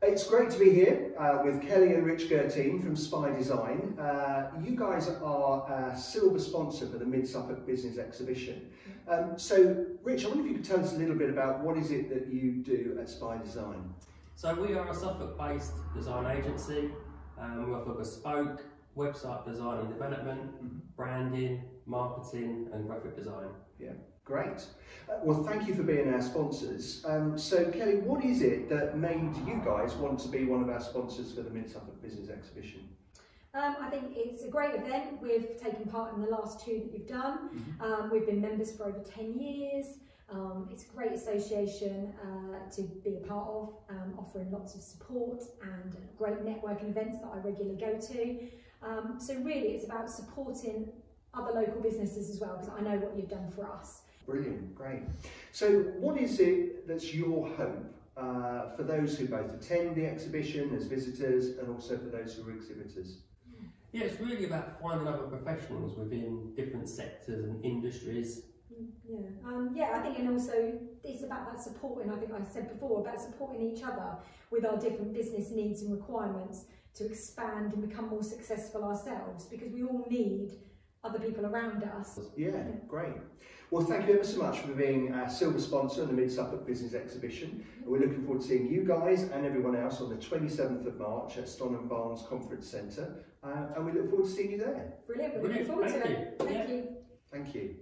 It's great to be here uh, with Kelly and Rich Gurteen from Spi-des-ign. Uh, you guys are a silver sponsor for the Mid Suffolk Business Exhibition. Um, so, Rich, I wonder if you could tell us a little bit about what is it that you do at Spi-des-ign? So we are a Suffolk-based design agency. Um, we offer bespoke website design and development, mm -hmm. branding, marketing and graphic design. Yeah. Great. Uh, well, thank you for being our sponsors. Um, so, Kelly, what is it that made you guys want to be one of our sponsors for the Mid Suffolk Business Exhibition? Um, I think it's a great event. We've taken part in the last two that you've done. Mm -hmm. um, we've been members for over 10 years. Um, it's a great association uh, to be a part of, um, offering lots of support and great networking events that I regularly go to. Um, so really it's about supporting other local businesses as well because I know what you've done for us. Brilliant, great. So what is it that's your hope uh, for those who both attend the exhibition as visitors and also for those who are exhibitors? Yeah, it's really about finding other professionals within different sectors and industries. Yeah, um, yeah, I think, and also it's about that supporting. I think I said before about supporting each other with our different business needs and requirements to expand and become more successful ourselves because we all need other people around us. Yeah, yeah, great. Well, thank you ever so much for being a silver sponsor of the Mid Suffolk Business Exhibition. And we're looking forward to seeing you guys and everyone else on the 27th of March at Stonham Barns Conference Centre. Uh, and we look forward to seeing you there. Brilliant. We're looking forward thank to you. it. Thank yeah. you. Thank you.